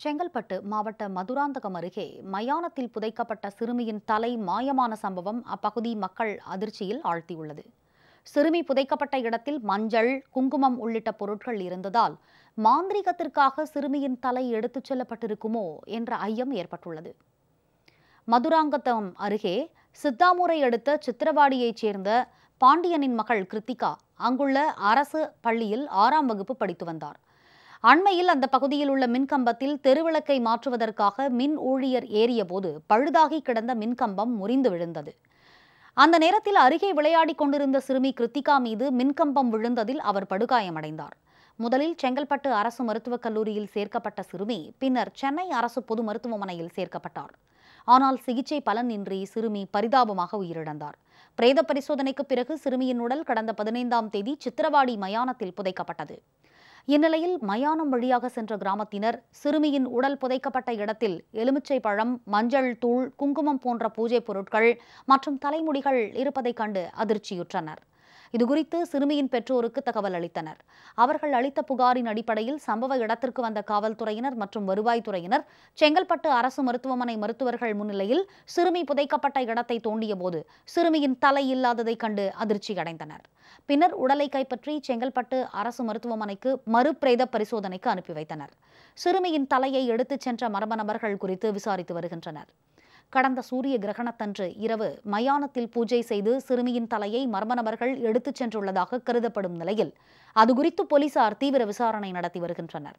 செங்கல்பட்டு மாவட்ட மதுராந்தகம் அருகே மயானத்தில் புதைக்கப்பட்ட சிறுமியின் தலை மாயமான சம்பவம் அப்பகுதி மக்கள் அதிர்ச்சியில் ஆழ்த்தியுள்ளது. சிறுமி புதைக்கப்பட்ட இடத்தில் மஞ்சள் குங்குமம் உள்ளிட்ட பொருட்கள் இருந்ததால் மாந்திரீகத்திற்காக சிறுமியின் தலை எடுத்துச் செல்லப்பட்டிருக்குமோ என்ற ஐயம் ஏற்பட்டுள்ளது. மதுராங்கத்தம் அருகே சித்தாமூரை அடுத்த சித்திரவாடியைச் சேர்ந்த பாண்டியனின் மகள் கிருத்திகா அங்குள்ள அரசு பள்ளியில் ஆறாம் வகுப்பு படித்து வந்தார். அண்மையில் அந்த பகுதியில் உள்ள மின்கம்பத்தில் தெருவிளக்கை மாற்றுவதற்காக மின் ஊழியர் ஏறியபோது பழுதாகி கிடந்த மின்கம்பம் முறிந்து விழுந்தது. அந்த நேரத்தில் அருகே விளையாடிக் கொண்டிருந்த சிறுமி கிருத்திகா மீது மின்கம்பம் விழுந்ததில் அவர் படுகாயமடைந்தார். முதலில் செங்கல்பட்டு அரசு மருத்துவக் கல்லூரியில் சேர்க்கப்பட்ட சிறுமி பின்னர் சென்னை அரசு பொது மருத்துவமனையில் சேர்க்கப்பட்டார். ஆனால் சிகிச்சை பலனின்றி சிறுமி பரிதாபமாக உயிரிழந்தார். பிரேத பரிசோதனைக்கு பிறகு சிறுமியின் உடல் கடந்த பதினைந்தாம் தேதி சித்திரவாடி மயானத்தில் புதைக்கப்பட்டது. இந்நிலையில் மயானம் வழியாக சென்ற கிராமத்தினர் சிறுமியின் உடல் புதைக்கப்பட்ட இடத்தில் எலுமிச்சை பழம் மஞ்சள் தூள் குங்குமம் போன்ற பூஜை பொருட்கள் மற்றும் தலைமுடிகள் இருப்பதைக் கண்டு அதிர்ச்சியுற்றனர். இதுகுறித்து சிறுமியின் பெற்றோருக்கு தகவல் அளித்தனர். அவர்கள் அளித்த புகாரின் அடிப்படையில் சம்பவ இடத்திற்கு வந்த காவல்துறையினர் மற்றும் வருவாய்த்துறையினர் செங்கல்பட்டு அரசு மருத்துவமனை மருத்துவர்கள் முன்னிலையில் சிறுமி புதைக்கப்பட்ட இடத்தை தோண்டியபோது சிறுமியின் தலை இல்லாததைக் கண்டு அதிர்ச்சி அடைந்தனர் பின்னர் உடலை கைப்பற்றி செங்கல்பட்டு அரசு மருத்துவமனைக்கு மறுபிரேத பரிசோதனைக்கு அனுப்பி வைத்தனர். சிறுமியின் தலையை எடுத்துச் சென்ற மர்ம நபர்கள் குறித்து விசாரித்து வருகின்றனர். கடந்த சூரிய கிரகணத்தன்று இரவு மயானத்தில் பூஜை செய்து சிறுமியின் தலையை மர்ம நபர்கள் எடுத்துச் சென்றுள்ளதாக கருதப்படும் நிலையில் அது குறித்து போலீசார் தீவிர விசாரணை நடத்தி வருகின்றனர்.